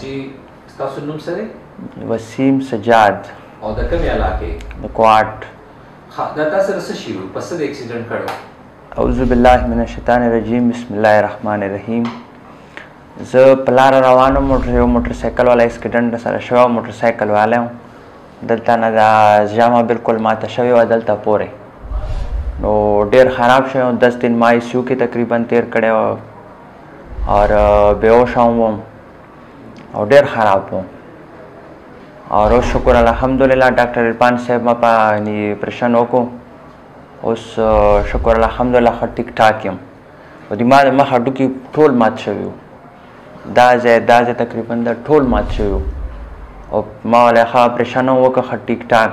جی ستاسو نوم سره وسیم سجاد او د کومې علاقې د کوارټ ها دا تاسو سره څه شي په څه اکسیډنټ کړو اعوذ بالله من الشیطان الرجیم بسم الله الرحمن الرحیم زه پلار روانو موټر یو موټر سایکل والا اکسیډنټ سره شو موټر سایکل والا دلته نه دا جامه بالکل ماته شوی و دلته پوره نو ډیر خراب شوی 10 دن ما ایسیو کې تقریبا تیر کړی او بیوش هم وم او ډېر خراب وم او روز شکر الحمدلله ډاکټر عرفان صاحب ما په یعنی اپریشن وکړو اوس شکر الحمدلله ښه ټیک ټاک یم او د ما د مخ هډوکي ټول مات شوي وو دا ځای دا ځای تقریبا دا ټول مات شوي وو او ما ولی ښه اپریشن هم وکړ ښه ټیک ټاک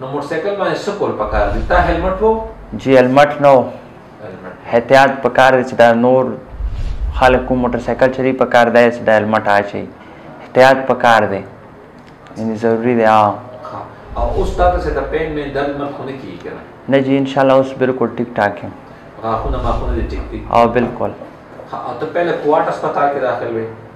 نو موټرسایکل باندې څه کول پکار دي تا هلمټ وو جی هلمټ نو احتیاط پکار دي چې دا نور خلک کوم موټرسایکل چلی پکار دی چې دا هلمټ اچي احتیاط پکار دی یعنی ضروری دی او اوس تاسو څه د پین مې درد مر خونه کیږي کنه نه جی ان شاء الله اوس بالکل ټیک ټاک یم غاښونه ماخونه دي ټیک دي او بالکل او ته پهله کوارټ هسپتال کې داخل وې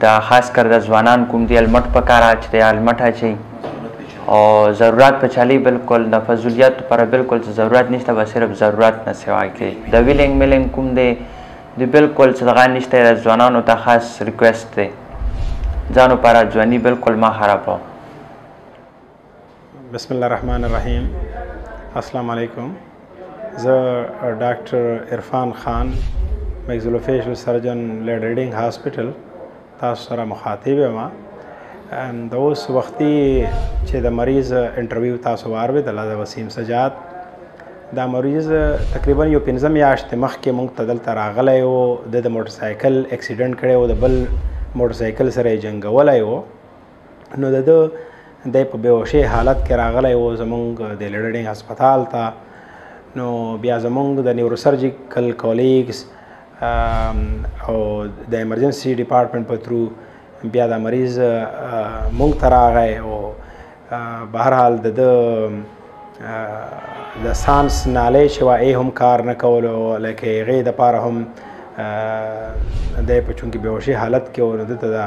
دا خاص کر دا ځوانان کوم دی المټ په کار چې دا المټ اچي او ضرورت په چالي بالکل د فضولیات پر بالکل ضرورت نشته بس صرف ضرورت نه سوا کې دا ویلینګ ملینګ کوم دی د بالکل څلغه نشته د ځوانانو ته خاص ریکوست دی ځانو پر ځواني بالکل ما خرابو بسم الله الرحمن الرحیم السلام علیکم زه ډاکټر عرفان خان میکزولوفیشل سرجن لیډ ریډینګ هاسپټل تاسو سره مخاطب یم د اوس وختي چې د مریض انټرویو تاسو واروي د لاله وسیم سجاد دا مریض تقریبا یو پنځه میاشتې مخکې موږ ته دلته راغلی و د د موټرسایکل اکسیډنټ کړی و د بل موټرسایکل سره یې جنګولی و نو د ده دی په بېهوشۍ حالت کې راغلی و زمونږ د لړړې هسپتال ته نو بیا زمونږ د نیوروسرجیکل کالیګز او د ایمرجنسي ډپارټمنټ په ترو بیا دا مریض مونږ ته راغی او به هر حال د ده د سانس نالی چې وه ای هم کار نه کولو لکه هغې دپاره هم دی په چونکې بېهوشي حالت کې و نو ده ته دا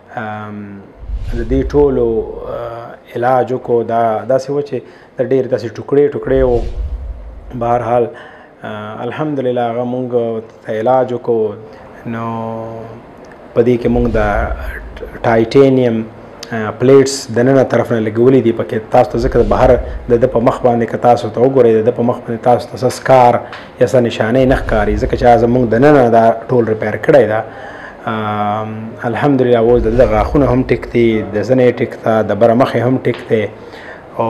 د دې ټولو علاج کو دا داسې و چې د ډېر داسې ټوکړې ټوکړې و بهر حال الحمدلله هغه مونږ ته علاج کو نو په دې کې مونږ د ټایټینیم پلیټس د ننه طرف نه لګولې دي پکې تاسو ته ځکه بهر د د په مخ باندې که تاسو ته وګورئ د د په مخ باندې تاسو ته سکار یسه نشانه نه ښکاری ځکه چې از موږ د نن دا ټول ریپیر کړی دا الحمدلله اوس د غاخونه هم ټیک دي د زنه ټیک تا د بر مخه هم ټیک دي او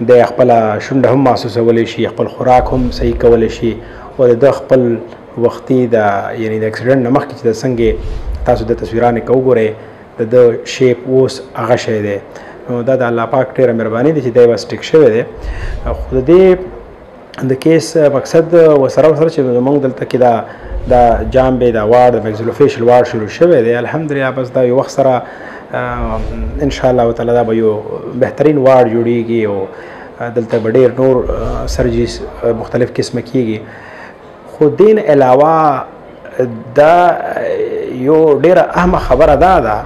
د خپل شونډه هم محسوسول شي خپل خوراک هم صحیح کول شي او د خپل وختي د یعنی د اکسیډنټ نمخ کې د څنګه تاسو د تصویرانه کو ګوره د د شیپ اوس هغه شی دی نو دا د الله پاک ډیره مهرباني دي چې دا بس ټیک شوی دی خو د دې د کیس مقصد وسره وسره چې موږ دلته کې دا دا جام به دا وارد مګزلوفیشل وارد شروع شوه دی الحمدلله بس دا یو وخت سره ان شاء الله تعالی دا به یو بهترین وارد جوړیږي او دلته به ډیر نور سرجیس مختلف قسمه کیږي خو دین علاوه دا یو ډیره اهمه خبره ده دا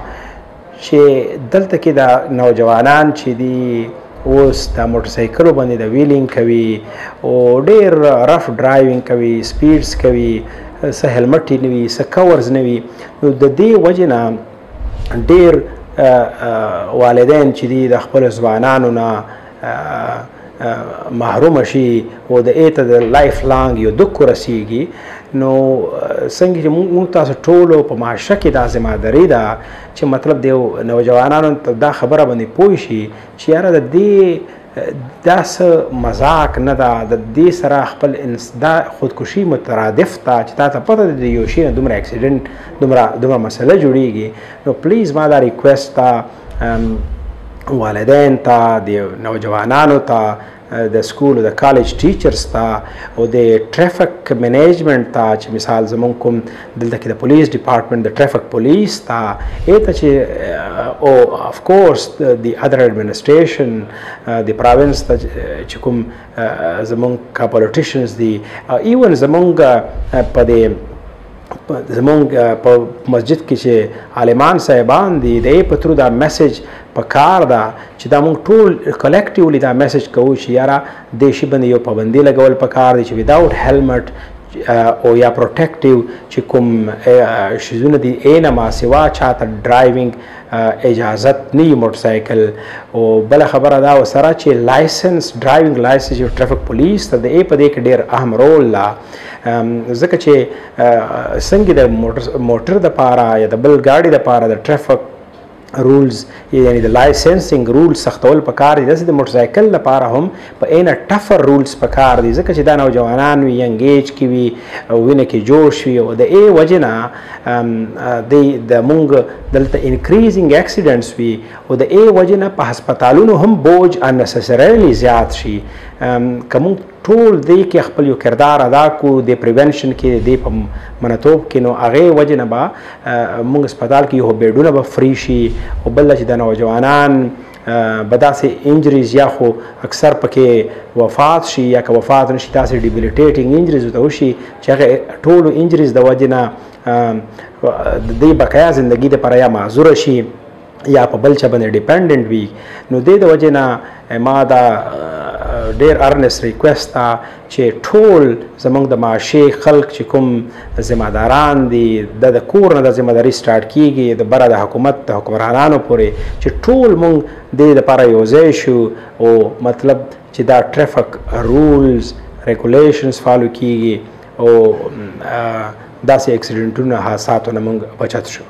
چې دلته کې دا نوجوانان چې دي اوس دا موټر سایکلو باندې د ویلینګ کوي او ډیر رف ډرایوینګ کوي سپیډز کوي سه هلمټ نه وي سه کورز نه وي نو د دې وجه نه ډیر والدین چې دي د خپل ځوانانو نه محروم شي او د ایت د لایف لانګ یو دک رسیږي نو څنګه چې موږ تاسو ټول په معاشره کې دا ذمہ داری ده چې مطلب دی نوجوانانو ته دا خبره باندې پوه شي چې یاره د دې داس مزاق نه ده د دې سره خپل انسدا خودکشي مترادف تا چې تا ته پته دی یو شي دومره اکسیډنټ دومره دومره مسله جوړیږي نو پلیز ما دا ریکوست والدین ته د نوجوانانو ته د سکول د کالج ټیچرز ته او د ټریفک منیجمنت ته چې مثال زمونږ کوم دلته کې د پولیس ډپارټمنټ د ټریفک پولیس ته ایته چې او اف کورس د ادر اډمنستریشن د پراوینس ته چې کوم زمونږ کا پولیټیشنز دي ایون زمونږ په دې زمونږ په مسجد کې چې عالمان صاحبان دي د په تر دا میسج په کار ده چې دا مونږ ټول کلیکټیولی دا میسج کوو چې یاره د شی باندې یو پابندي لګول په کار دي چې وداوټ هیلمټ او یا پروټیکټیو چې کوم شیزونه دي عین ما سوا چاته ډرایوینګ اجازت نه موټر سایکل او بل خبره دا وسره چې لایسنس ډرایوینګ لایسنس یو ټریفیک پولیس ته د ای په دې کې ډیر اهم رول لا ځکه چې څنګه د موټر موټر د پاره یا د بل ګاډي د پاره د ټریفک رولز یعنی د لایسنسینګ رولز سختول په کار دي د موټر سایکل لپاره هم په عین ټفر رولز په کار دي ځکه چې دا نوجوانان وي ینګ ایج کې وي او وینه کې جوش وي او د ای وجنه د د مونږ دلته انکریزینګ اکسیډنټس وي او د ای وجنه په هسپتالونو هم بوج انسسریلی زیات شي کوم ټول دی کې خپل یو کردار ادا کو د پریونشن کې د په منتوب کې نو هغه وجه نه با موږ سپیټال کې یو بیډونه به فری شي او بل چې د نوجوانان بداسې انجریز یا خو اکثر پکې وفات شي یا که وفات نشي داسې ډیبلیټیټینګ انجریز ته وشي چې هغه ټولو انجریز د وجه نه د بقایا زندگی د پر یا معذور شي یا په بل چا باندې ډیپندنت وي نو د دې د وجې نه ما دا ډیر ارنس ریکوست تا چې ټول زمونږ د معاشي خلک چې کوم ذمہ داران دي د د کور نه د ذمہ داری سٹارټ کیږي د بره د حکومت د حکمرانانو پورې چې ټول مونږ د لپاره یو ځای شو او مطلب چې دا ټریفک رولز ریګولیشنز فالو کیږي او داسې اکسیډنټونو حادثاتو نه مونږ بچت شو